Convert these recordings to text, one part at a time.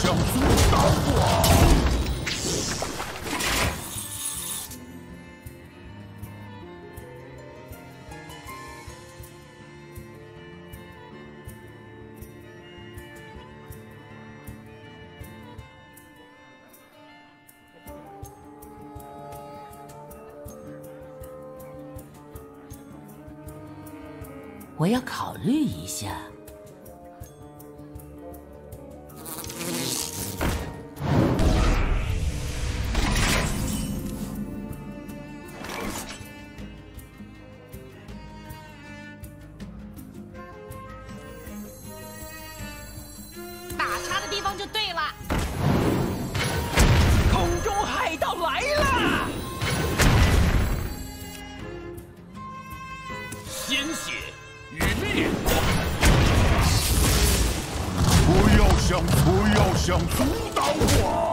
想我要考虑一下。地方就对了。空中海盗来了！鲜血与灭不要想不要想阻挡我！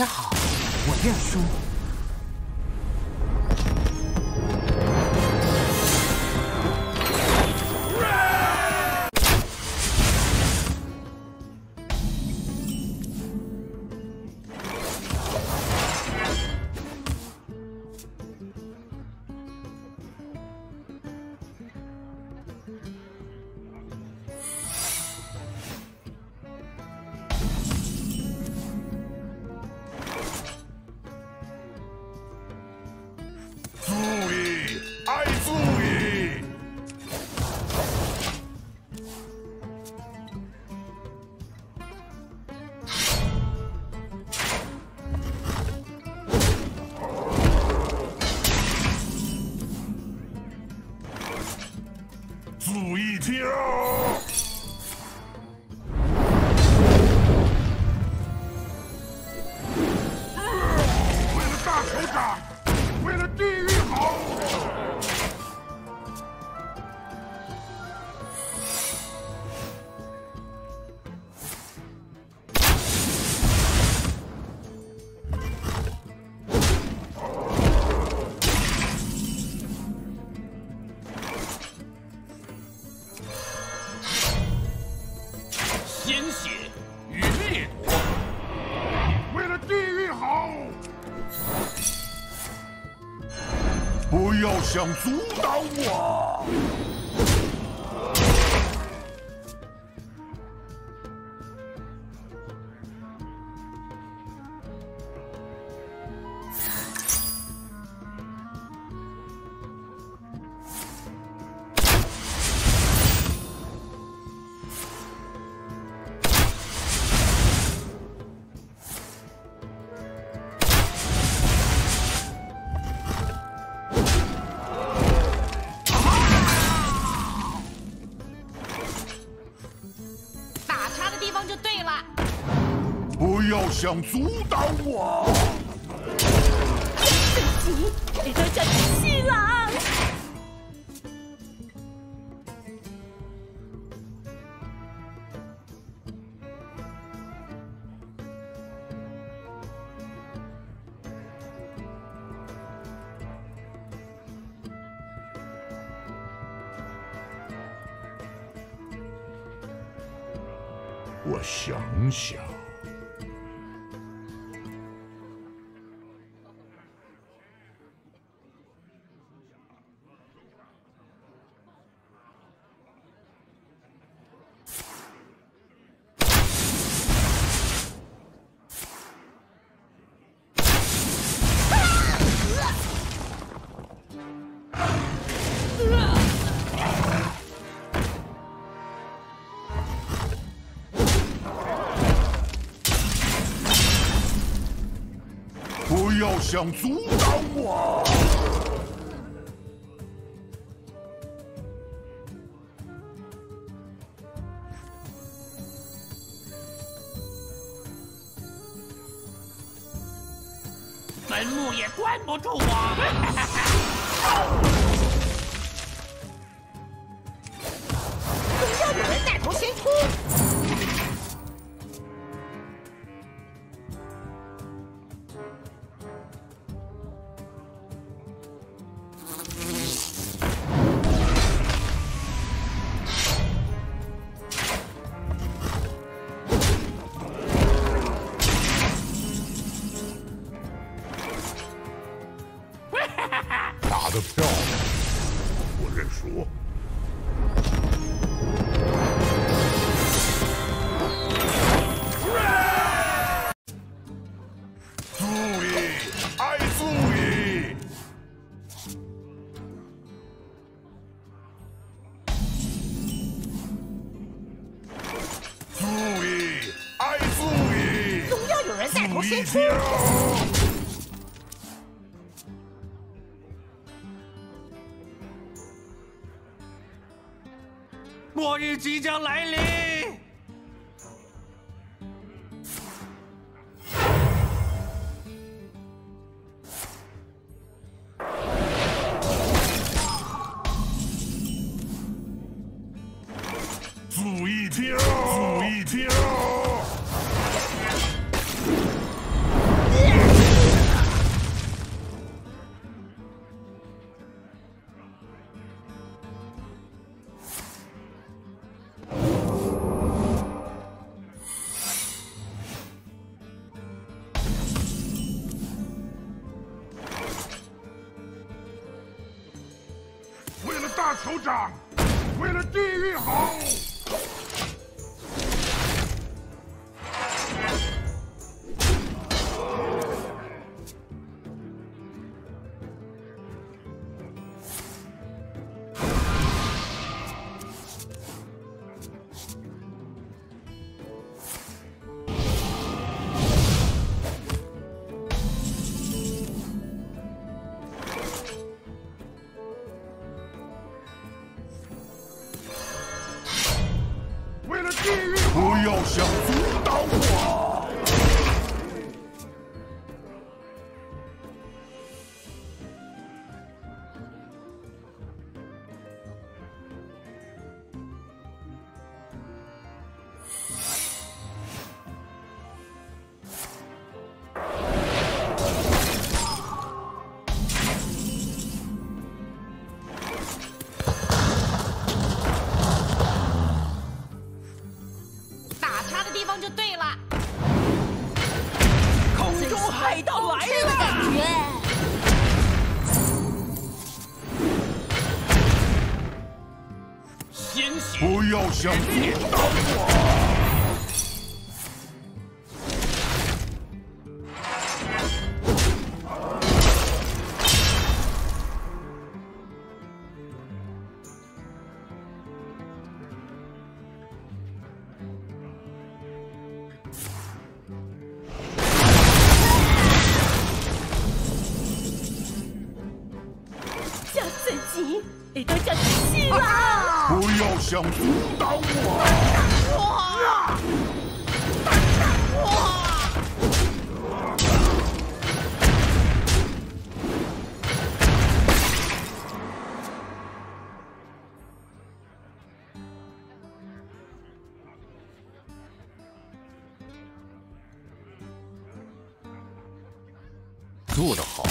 的好，我认输。想阻挡我。想阻挡我？不行，你都想是细狼。我想想。不要想阻挡我！门路也关不住我。末日即将来临！注意听，注意听。首长，为了地狱好！不要想阻挡我！想阻挡我！我！做得好，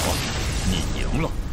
你赢了。